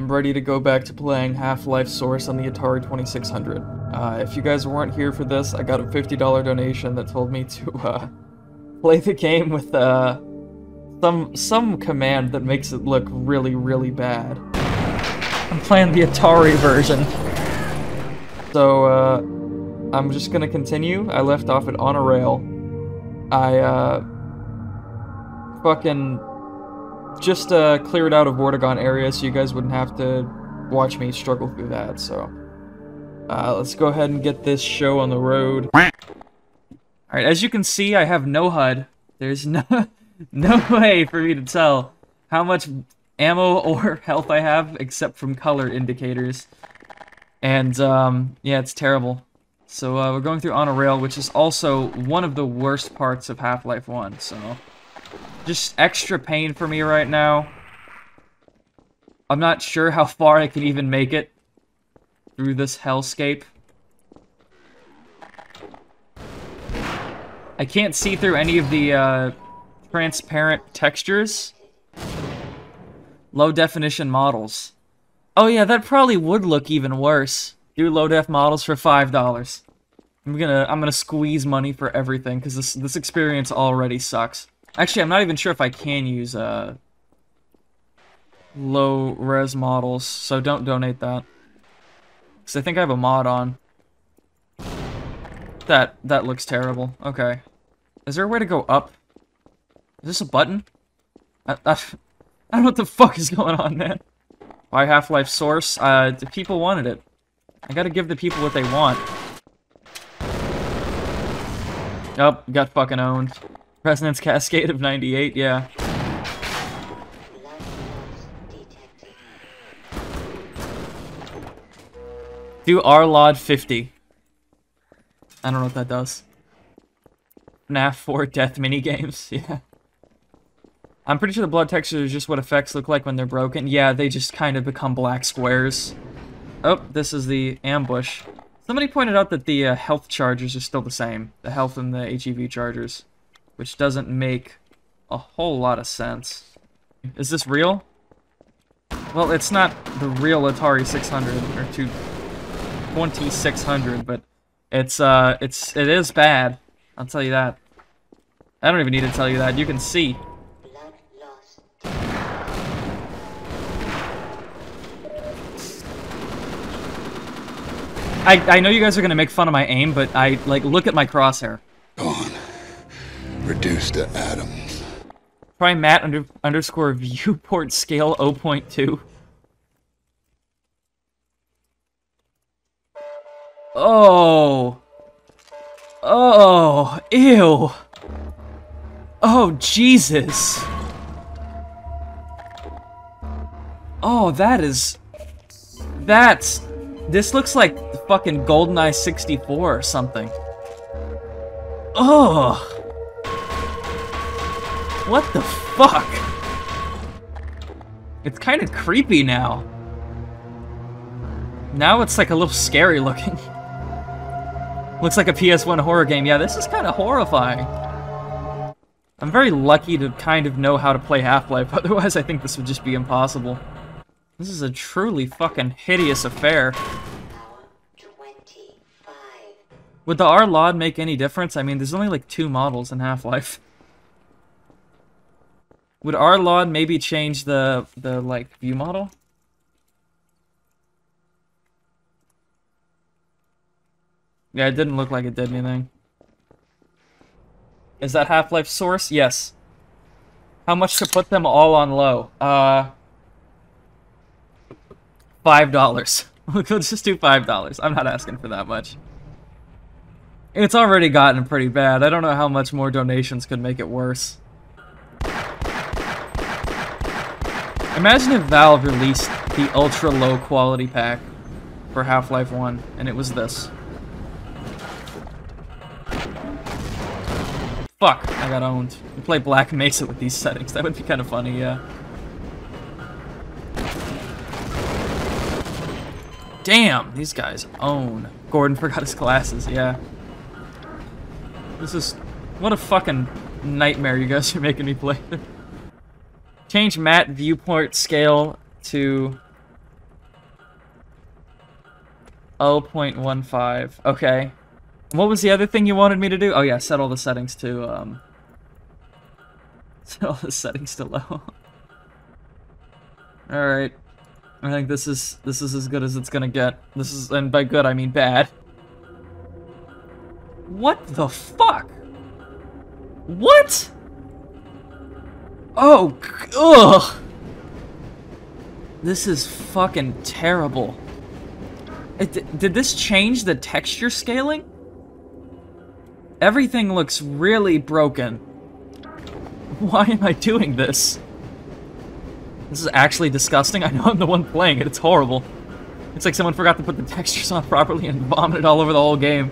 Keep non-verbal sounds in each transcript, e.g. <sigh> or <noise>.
I'm ready to go back to playing Half-Life Source on the Atari 2600. Uh, if you guys weren't here for this, I got a $50 donation that told me to uh, <laughs> play the game with uh, some some command that makes it look really, really bad. I'm playing the Atari version. So, uh, I'm just gonna continue. I left off at On a Rail. I, uh, fucking just uh, cleared out of Vortigaunt area so you guys wouldn't have to watch me struggle through that, so. Uh, let's go ahead and get this show on the road. Alright, as you can see, I have no HUD. There's no, <laughs> no way for me to tell how much ammo or <laughs> health I have, except from color indicators. And, um, yeah, it's terrible. So, uh, we're going through On a Rail, which is also one of the worst parts of Half-Life 1, so... Just extra pain for me right now. I'm not sure how far I can even make it through this hellscape. I can't see through any of the uh, transparent textures. Low definition models. Oh yeah, that probably would look even worse. Do low def models for five dollars. I'm gonna I'm gonna squeeze money for everything because this this experience already sucks. Actually, I'm not even sure if I can use uh, low res models, so don't donate that. Because I think I have a mod on. That that looks terrible. Okay. Is there a way to go up? Is this a button? I, I, <laughs> I don't know what the fuck is going on, man. Why Half-Life Source? Uh, the people wanted it. I gotta give the people what they want. Oh, got fucking owned. Resonance Cascade of 98, yeah. Do RLOD 50. I don't know what that does. FNAF 4 death minigames, <laughs> yeah. I'm pretty sure the blood texture is just what effects look like when they're broken. Yeah, they just kind of become black squares. Oh, this is the ambush. Somebody pointed out that the uh, health chargers are still the same. The health and the HEV chargers which doesn't make a whole lot of sense. Is this real? Well, it's not the real Atari 600 or 2600, but it's uh, it's it is bad. I'll tell you that. I don't even need to tell you that. You can see. I, I know you guys are gonna make fun of my aim, but I like look at my crosshair. Reduced to atoms. Try mat under, underscore viewport scale 0.2. Oh. Oh, ew. Oh, Jesus. Oh, that is... That's... This looks like fucking GoldenEye 64 or something. Oh. What the fuck? It's kind of creepy now. Now it's like a little scary looking. <laughs> Looks like a PS1 horror game. Yeah, this is kind of horrifying. I'm very lucky to kind of know how to play Half-Life, <laughs> otherwise I think this would just be impossible. This is a truly fucking hideous affair. Would the R-LOD make any difference? I mean, there's only like two models in Half-Life. Would R-LOD maybe change the, the, like, view model? Yeah, it didn't look like it did anything. Is that Half-Life Source? Yes. How much to put them all on low? Uh... Five dollars. <laughs> Let's just do five dollars. I'm not asking for that much. It's already gotten pretty bad. I don't know how much more donations could make it worse. Imagine if Valve released the ultra low quality pack for Half-Life 1, and it was this. Fuck, I got owned. We play Black Mesa with these settings. That would be kind of funny, yeah. Damn, these guys own. Gordon <laughs> forgot his glasses, yeah. This is... What a fucking nightmare you guys are making me play. <laughs> Change mat viewport scale to 0.15. Okay. What was the other thing you wanted me to do? Oh yeah, set all the settings to, um... <laughs> Set all the settings to low. <laughs> Alright. I think this is this is as good as it's gonna get. This is and by good I mean bad. What the fuck? What? Oh, ugh. This is fucking terrible. It, did this change the texture scaling? Everything looks really broken. Why am I doing this? This is actually disgusting. I know I'm the one playing it. It's horrible. It's like someone forgot to put the textures on <laughs> properly and vomited all over the whole game.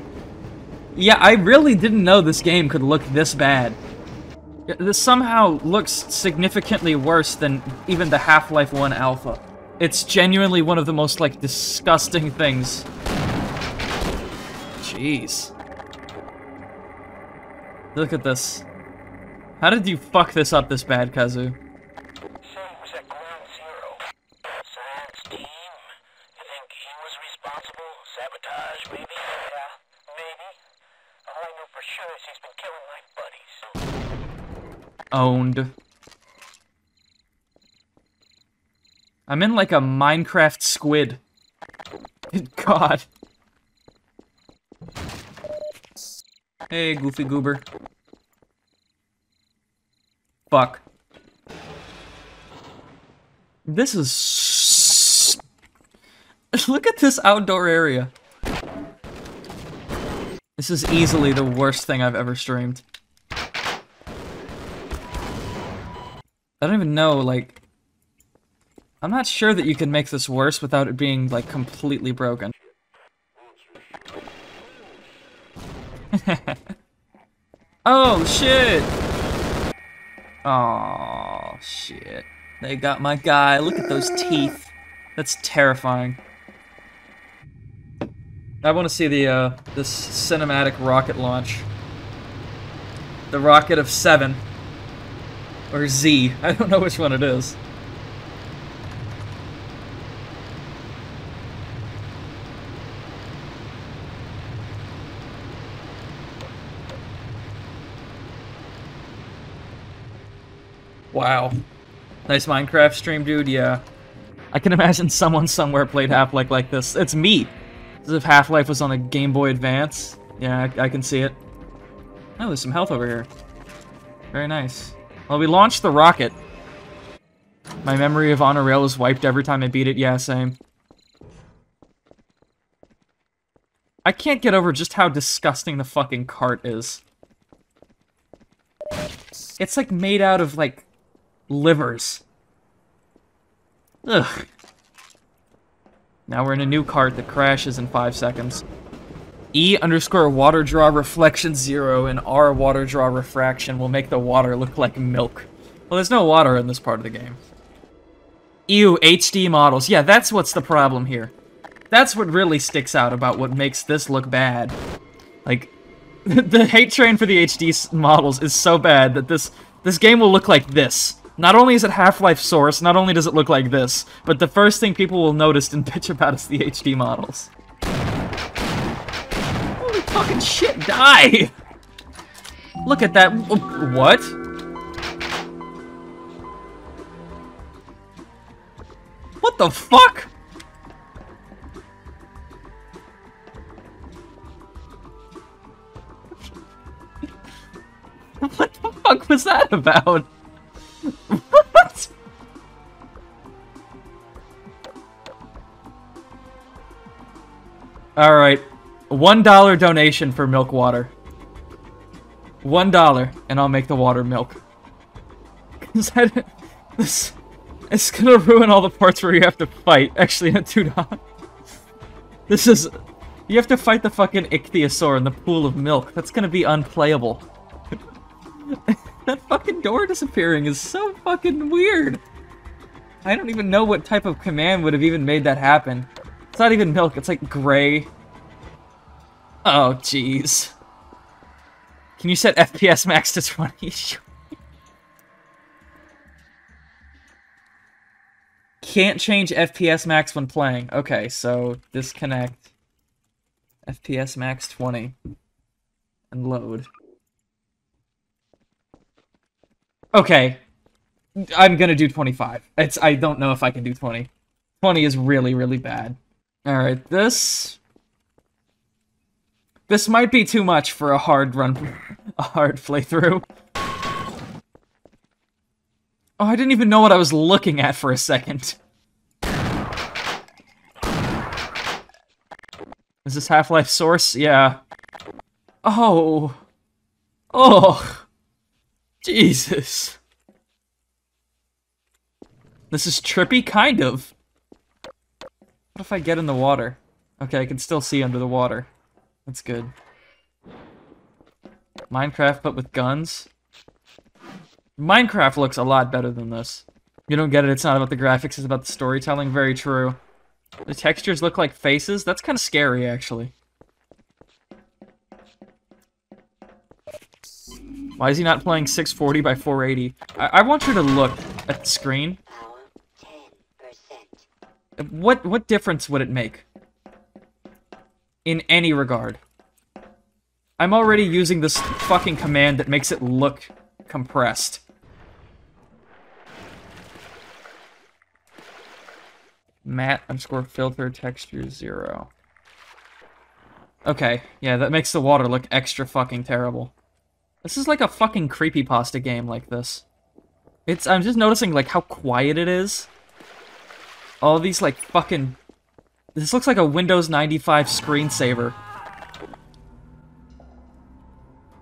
Yeah, I really didn't know this game could look this bad. This somehow looks significantly worse than even the Half-Life 1 alpha. It's genuinely one of the most, like, disgusting things. Jeez. Look at this. How did you fuck this up this bad, Kazu? Owned. I'm in like a Minecraft squid. <laughs> God. Hey, Goofy Goober. Fuck. This is... <laughs> Look at this outdoor area. This is easily the worst thing I've ever streamed. Don't even know, like... I'm not sure that you can make this worse without it being, like, completely broken. <laughs> oh, shit! Oh, shit. They got my guy. Look at those teeth. That's terrifying. I want to see the, uh, this cinematic rocket launch. The rocket of seven. Or Z. <laughs> I don't know which one it is. Wow. Nice Minecraft stream, dude, yeah. I can imagine someone somewhere played Half-Life like this. It's me! As if Half-Life was on a Game Boy Advance. Yeah, I, I, can see it. Oh, there's some health over here. Very nice. Well, we launched the rocket. My memory of On a Rail is wiped every time I beat it. Yeah, same. I can't get over just how disgusting the fucking cart is. It's like made out of like livers. Ugh. Now we're in a new cart that crashes in five seconds. E underscore water draw reflection zero and R water draw refraction will make the water look like milk. Well, there's no water in this part of the game. Ew, HD models. Yeah, that's what's the problem here. That's what really sticks out about what makes this look bad. Like, <laughs> the hate train for the HD models is so bad that this this game will look like this. Not only is it Half-Life Source, not only does it look like this, but the first thing people will notice and <laughs> bitch about is the HD models. Fucking shit, die! Look at that. What? What the fuck? <laughs> what the fuck was that about? <laughs> what? Alright. One dollar donation for milk water. One dollar, and I'll make the water milk. <laughs> Cause I, this, it's gonna ruin all the parts where you have to fight. Actually, not two dollars. This is, you have to fight the fucking ichthyosaur in the pool of milk. That's gonna be unplayable. <laughs> that fucking door disappearing is so fucking weird. I don't even know what type of command would have even made that happen. It's not even milk, it's like gray. Oh, jeez. Can you set FPS max to 20? <laughs> Can't change FPS max when playing. Okay, so disconnect. FPS max 20. And load. Okay. I'm gonna do 25. It's I don't know if I can do 20. 20 is really, really bad. Alright, this... This might be too much for a hard run, a hard playthrough. Oh, I didn't even know what I was looking at for a second. Is this Half-Life Source? Yeah. Oh. Oh. Jesus. This is trippy? Kind of. What if I get in the water? Okay, I can still see under the water. That's good. Minecraft, but with guns? Minecraft looks a lot better than this. You don't get it, it's not about the graphics, it's about the storytelling. Very true. The textures look like faces? That's kind of scary, actually. Why is he not playing 640 by 480? I, I want you to look at the screen. What what difference would it make? In any regard. I'm already using this fucking command that makes it look compressed. Mat underscore filter texture zero. Okay, yeah, that makes the water look extra fucking terrible. This is like a fucking creepypasta game like this. It's- I'm just noticing, like, how quiet it is. All these, like, fucking... This looks like a Windows 95 screensaver.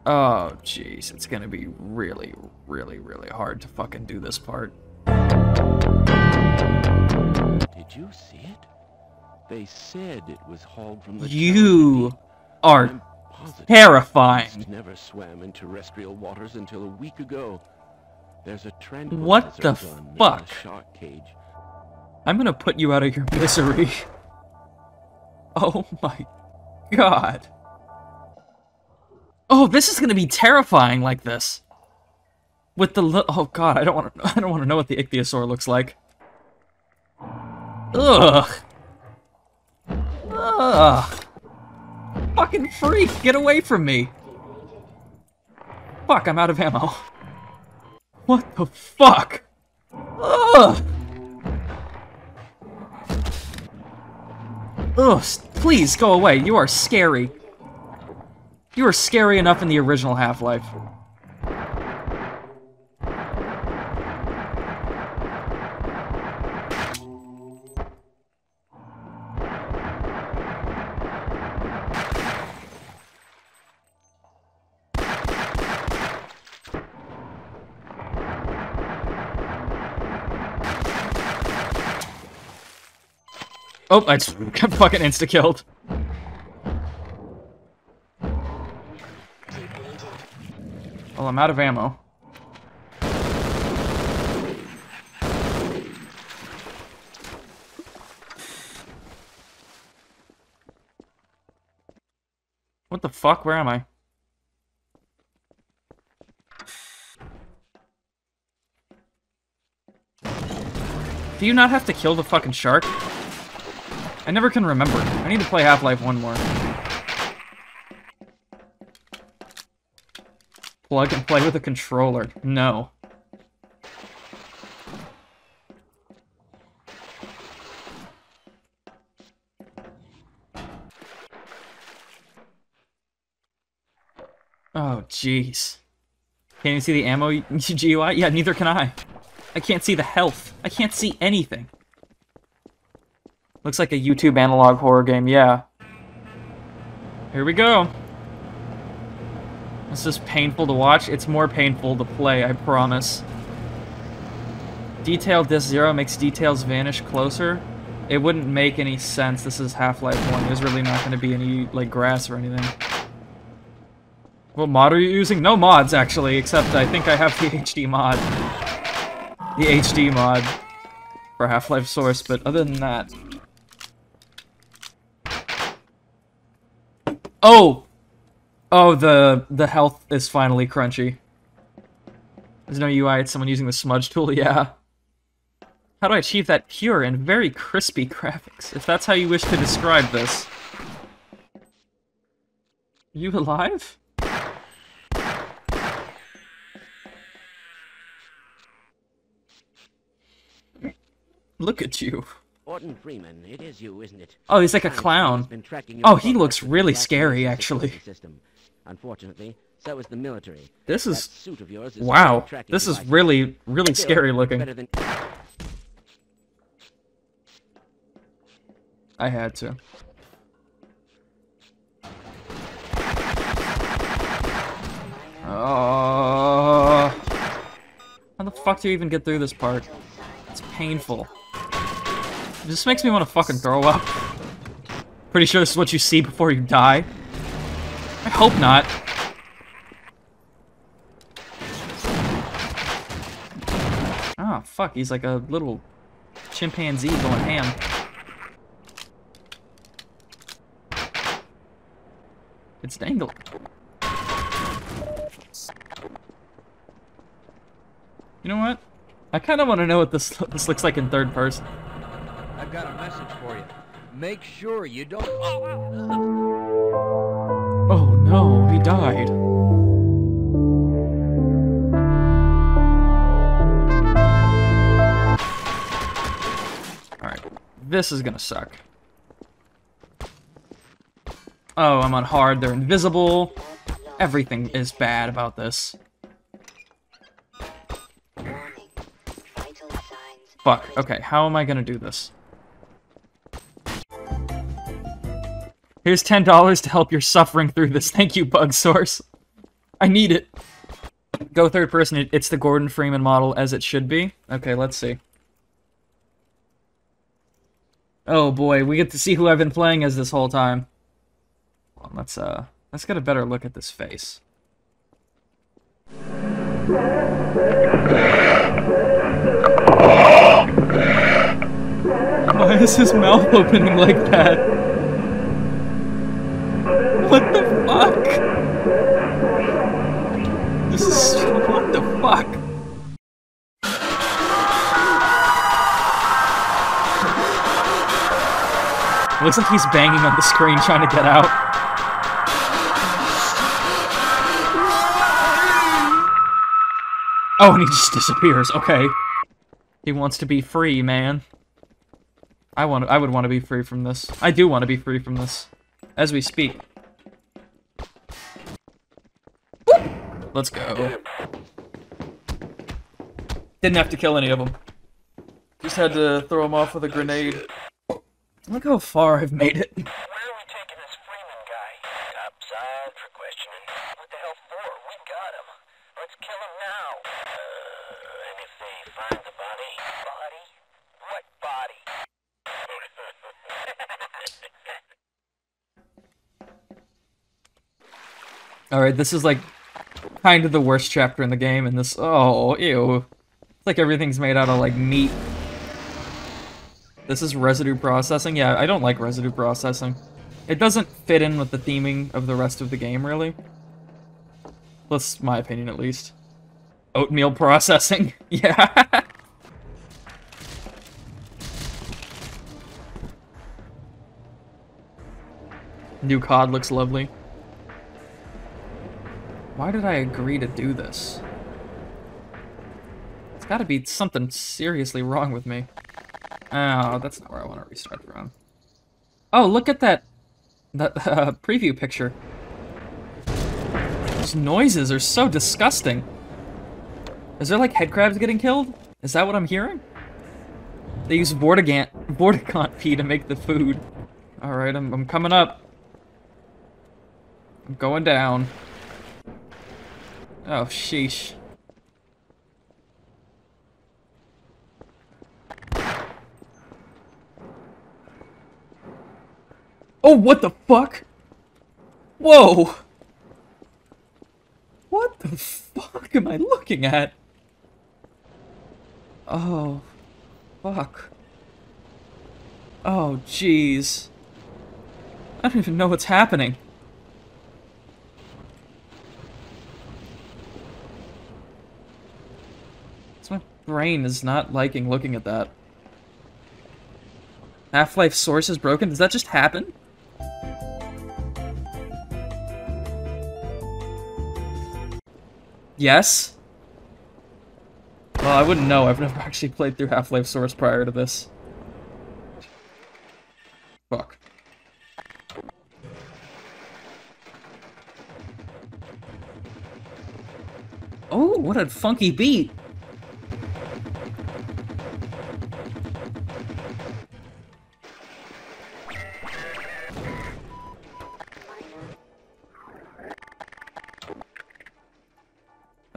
Oh, jeez, it's gonna be really, really, really hard to fucking do this part. Did you see it? They said it was hauled from the You are terrifying. Never swam in terrestrial waters until a week ago. There's a trend. What the fuck? Shark cage. I'm gonna put you out of your misery. <laughs> Oh my god. Oh, this is gonna be terrifying like this. With the oh god, I don't want to. <laughs> I don't want to know what the ichthyosaur looks like. Ugh. Ugh. Fucking freak, get away from me. Fuck, I'm out of ammo. What the fuck? Ugh. Ugh, please go away. You are scary. You were scary enough in the original Half-Life. Oh, I just <laughs> got fucking insta-killed. Well, I'm out of ammo. What the fuck? Where am I? Do you not have to kill the fucking shark? I never can remember. I need to play Half-Life 1 more. Plug and play with a controller. No. Oh, jeez. Can't you see the ammo <laughs> GUI? Yeah, neither can I. I can't see the health. I can't see anything. Looks like a YouTube analog horror game, yeah. Here we go. This is painful to watch. It's more painful to play, I promise. Detail disc zero makes details vanish closer. It wouldn't make any sense. This is Half-Life 1. There's really not going to be any, like, grass or anything. What mod are you using? No mods, actually, except I think I have the <laughs> HD mod. The HD mod for Half-Life Source, but other than that... Oh! Oh, the the health is finally crunchy. There's no UI, it's someone using the smudge tool, <laughs> yeah. How do I achieve that pure and very crispy <laughs> graphics, if that's how you wish to describe this? you alive? Look at you. Gordon Freeman, it is you, isn't it? Oh, he's like a clown. has been tracking your Oh, he looks really scary, actually. System. Unfortunately, so is the military. This is suit of yours is wow. This is really, really scary looking. I had to. Oh. How the fuck do you even get through this part? It's painful. Just makes me want to fucking throw up. Pretty sure this is what you see before you die. I hope not. Oh, fuck, he's like a little chimpanzee going ham. It's dangling. You know what? I kind of want to know what this this looks like in third person. I've got a message for you. Make sure you don't. Oh no, he died. Alright, this is gonna suck. Oh, I'm on hard, they're invisible. Everything is bad about this. Fuck, okay, how am I gonna do this? Here's $10 to help your suffering through this. Thank you, Bug Source. I need it. Go third person. It's the Gordon Freeman model as it should be. Okay, let's see. Oh boy, we get to see who I've been playing as this whole time. Let's uh, let's get a better look at this face. Why is his mouth opening like that? What the fuck? This is what the fuck? Looks like he's banging on the screen trying to get out. Oh, and he just disappears. Okay. He wants to be free, man. I want. I would want to be free from this. I do want to be free from this, as we speak. Let's go. Didn't have to kill any of them. Just had to throw them off with a grenade. Look how far I've made it. Where are we taking this Freeman guy? Topside for questioning. What the hell for? We got him. Let's kill him now. Uh, and if they find the body? Body? What body? Alright, this is like kind of the worst chapter in the game, and this. Oh, ew. It's like everything's made out of like meat. This is residue processing? Yeah, I don't like residue processing. It doesn't fit in with the theming of the rest of the game, really. That's my opinion, at least. Oatmeal <laughs> processing? <laughs> yeah. New COD looks lovely. Why did I agree to do this? It's gotta be something seriously wrong with me. Oh, that's not where I want to restart from. Oh, look at that, that <laughs> uh, preview picture. Those noises are so disgusting. Is there like head crabs getting killed? Is that what I'm hearing? They use Vortigaunt, <laughs> Vortigaunt pea to make the food. Alright, I'm, I'm coming up. I'm going down. Oh, sheesh. Oh, what the fuck? Whoa! What the fuck am I looking at? Oh, fuck. Oh, jeez. I don't even know what's happening. It's my brain is not liking looking at that. Half-Life source is broken? Does that just happen? Yes? Well, I wouldn't know. I've <laughs> never actually played through Half-Life Source prior to this. Fuck. Oh, what a funky beat!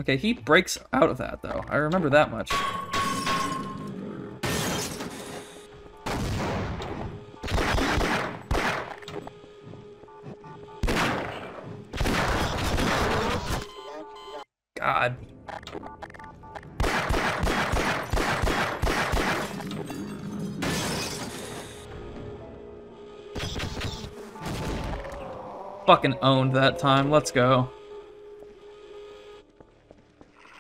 Okay, he breaks out of that, though. I remember that much. God. Fucking owned that time. Let's go.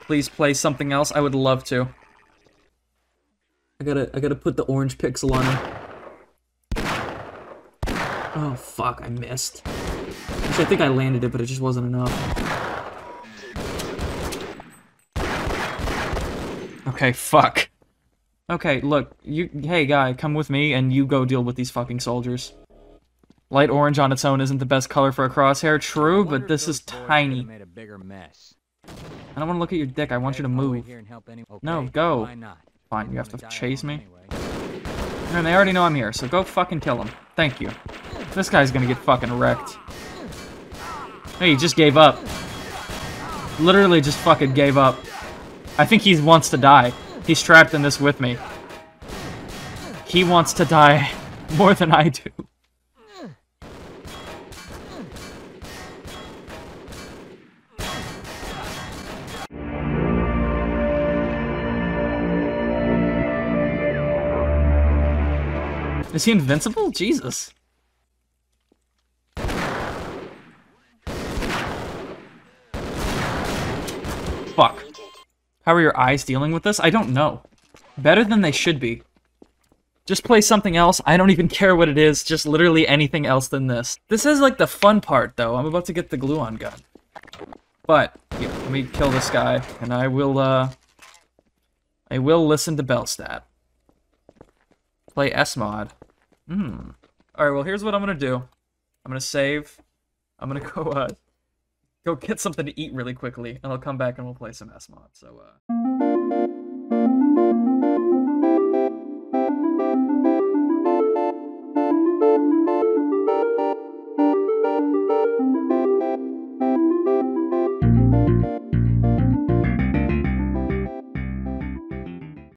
Please play something else. I would love to. I gotta, I gotta put the orange pixel on him. Oh fuck! I missed. Actually, I think I landed it, but it just wasn't enough. Okay, fuck. Okay, look, you, hey guy, come with me and you go deal with these fucking soldiers. Light orange on its own isn't the best color for a crosshair, true, but this is tiny. Made a bigger mess. I don't want to look at your dick, I want you to move. No, go. Fine, you have to chase me? And they already know I'm here, so go fucking kill him. Thank you. This guy's gonna get fucking wrecked. Hey, he just gave up. Literally just fucking gave up. I think he wants to die. He's trapped in this with me. He wants to die <laughs> more than I do. Is he invincible? Jesus. Fuck. How are your eyes dealing with this? I don't know. Better than they should be. Just play something else. I don't even care what it is. Just literally anything else than this. This is like the fun part, though. I'm about to get the gluon gun. But, yeah, let me kill this guy, and I will, uh... I will listen to Bellstat. Play S-Mod. Hmm. Alright, well, here's what I'm gonna do. I'm gonna save. I'm gonna <laughs> go, uh... Go get something to eat really quickly, and I'll come back and we'll play some S-Mod, so, uh...